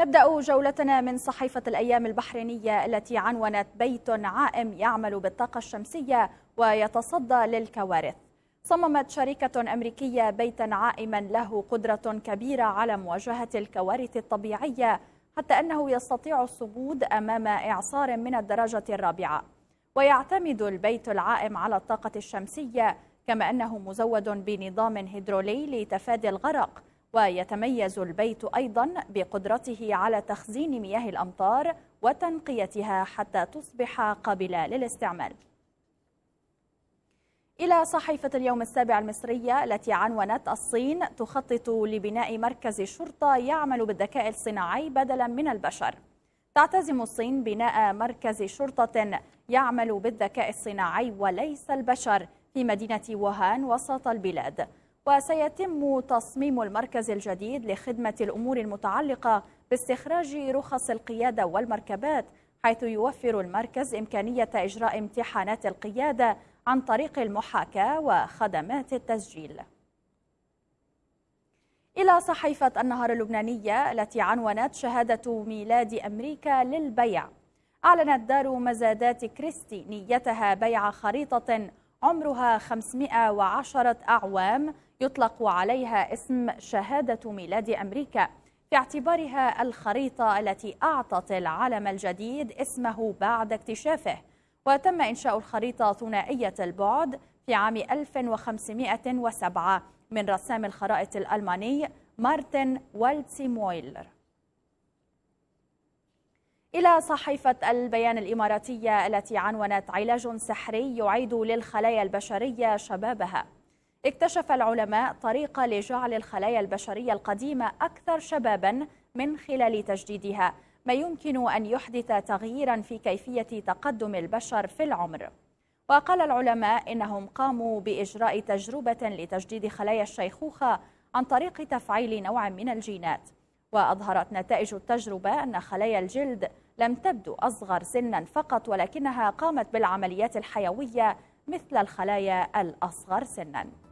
نبدأ جولتنا من صحيفة الأيام البحرينية التي عنونت بيت عائم يعمل بالطاقة الشمسية ويتصدى للكوارث. صممت شركة أمريكية بيتا عائما له قدرة كبيرة على مواجهة الكوارث الطبيعية حتى أنه يستطيع الصمود أمام إعصار من الدرجة الرابعة. ويعتمد البيت العائم على الطاقة الشمسية كما أنه مزود بنظام هيدرولي لتفادي الغرق. ويتميز البيت أيضا بقدرته على تخزين مياه الأمطار وتنقيتها حتى تصبح قابلة للاستعمال. إلى صحيفة اليوم السابع المصرية التي عنونت الصين تخطط لبناء مركز شرطة يعمل بالذكاء الصناعي بدلا من البشر. تعتزم الصين بناء مركز شرطة يعمل بالذكاء الصناعي وليس البشر في مدينة ووهان وسط البلاد. وسيتم تصميم المركز الجديد لخدمة الأمور المتعلقة باستخراج رخص القيادة والمركبات حيث يوفر المركز إمكانية إجراء امتحانات القيادة عن طريق المحاكاة وخدمات التسجيل. إلى صحيفة النهار اللبنانية التي عنونت شهادة ميلاد أمريكا للبيع أعلنت دار مزادات كريستي نيتها بيع خريطة عمرها 510 أعوام يطلق عليها اسم شهادة ميلاد أمريكا في اعتبارها الخريطة التي أعطت العالم الجديد اسمه بعد اكتشافه. وتم إنشاء الخريطة ثنائية البعد في عام 1507 من رسام الخرائط الألماني مارتن والتسيمويلر إلى صحيفة البيان الإماراتية التي عنونت علاج سحري يعيد للخلايا البشرية شبابها. اكتشف العلماء طريقة لجعل الخلايا البشرية القديمة أكثر شبابا من خلال تجديدها ما يمكن أن يحدث تغييرا في كيفية تقدم البشر في العمر. وقال العلماء إنهم قاموا بإجراء تجربة لتجديد خلايا الشيخوخة عن طريق تفعيل نوع من الجينات. وأظهرت نتائج التجربة أن خلايا الجلد لم تبدو أصغر سنا فقط ولكنها قامت بالعمليات الحيوية مثل الخلايا الأصغر سناً.